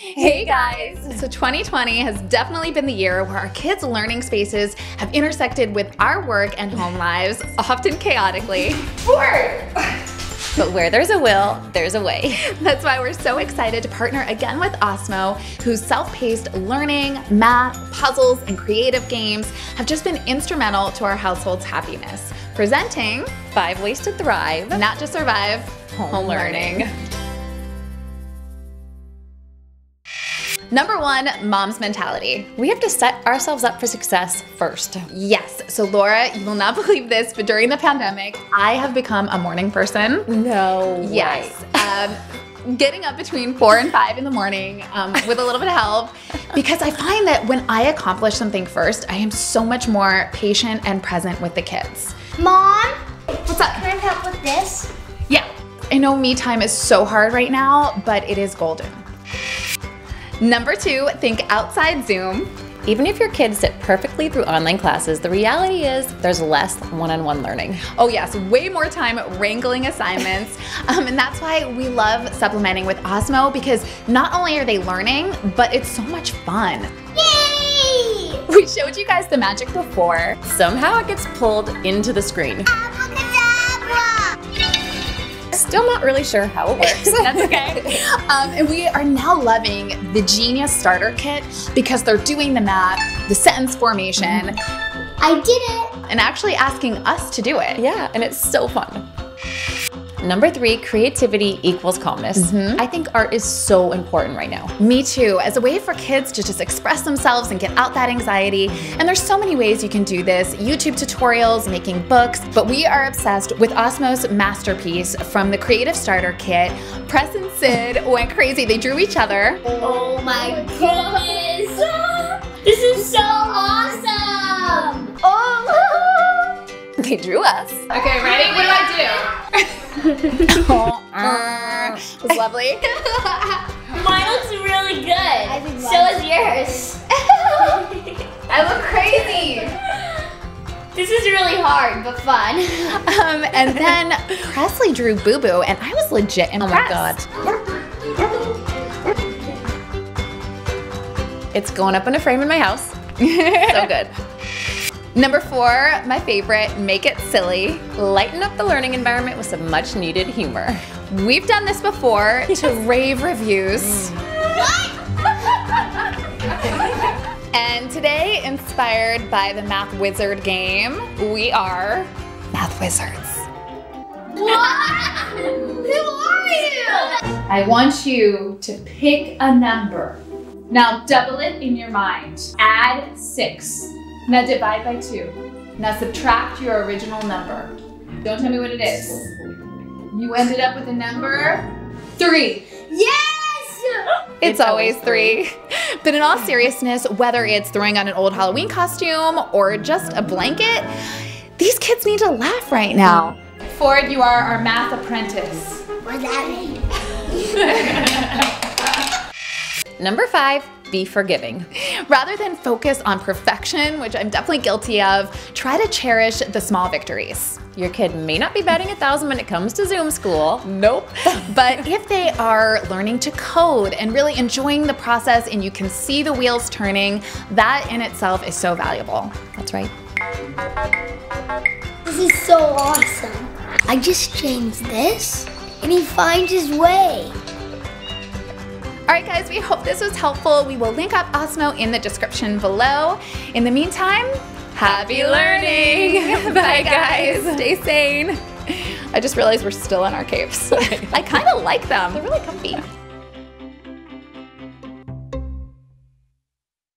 Hey guys! So 2020 has definitely been the year where our kids' learning spaces have intersected with our work and home lives, often chaotically. But where there's a will, there's a way. That's why we're so excited to partner again with Osmo, whose self-paced learning, math, puzzles, and creative games have just been instrumental to our household's happiness. Presenting Five ways to thrive. Not to Survive Home Home, learning. learning. Number one, mom's mentality. We have to set ourselves up for success first. Yes. So, Laura, you will not believe this, but during the pandemic, I have become a morning person. No. Yes. Um, getting up between four and five in the morning um, with a little bit of help because I find that when I accomplish something first, I am so much more patient and present with the kids. Mom, What's up? can I help with this? Yeah. I know me time is so hard right now, but it is golden. Number two, think outside Zoom. Even if your kids sit perfectly through online classes, the reality is there's less one on one learning. Oh, yes, way more time wrangling assignments. um, and that's why we love supplementing with Osmo because not only are they learning, but it's so much fun. Yay! We showed you guys the magic before. Somehow it gets pulled into the screen. Abracadabra! Still not really sure how it works. That's okay. Um, and we are now loving the Genius Starter Kit because they're doing the math, the sentence formation, I did it! and actually asking us to do it. Yeah, and it's so fun. Number three, creativity equals calmness. Mm-hmm. I think art is so important right now. Me too, as a way for kids to just express themselves and get out that anxiety. And there's so many ways you can do this YouTube tutorials, making books, but we are obsessed with Osmo's masterpiece from the Creative Starter Kit. Press and Sid went crazy. They drew each other. Oh my goodness! This is so awesome! Oh! They drew us. Okay, ready? What do I do? oh, was lovely. Mine looks really good. So is yours. I look crazy. this is really hard, but fun. Um, and then Presley drew Boo Boo, and I was legit Oh my god. It's going up in a frame in my house. So good. Number four, my favorite, make it silly. Lighten up the learning environment with some much needed humor. We've done this before to rave reviews. And today, inspired by the Math Wizard game, we are Math Wizards. what? Who are you? I want you to pick a number. Now double it in your mind. Add six. Now divide by two. Now subtract your original number. Don't tell me what it is. You ended up with a number three. Yes! It's, always three. But in all seriousness, whether it's throwing on an old Halloween costume or just a blanket, these kids need to laugh right now. Ford, you are our math apprentice. What that mean? Number five, be forgiving. Rather than focus on perfection, which I'm definitely guilty of, try to cherish the small victories. Your kid may not be batting a thousand when it comes to Zoom school. Nope. but if they are learning to code and really enjoying the process and you can see the wheels turning, that in itself is so valuable. That's right. This is so awesome. I just changed this, and he finds his way. All right, guys, we hope this was helpful. We will link up Osmo in the description below. In the meantime, happy learning. Bye, guys. Stay sane. I just realized we're still in our capes. I kind of like them. They're really comfy.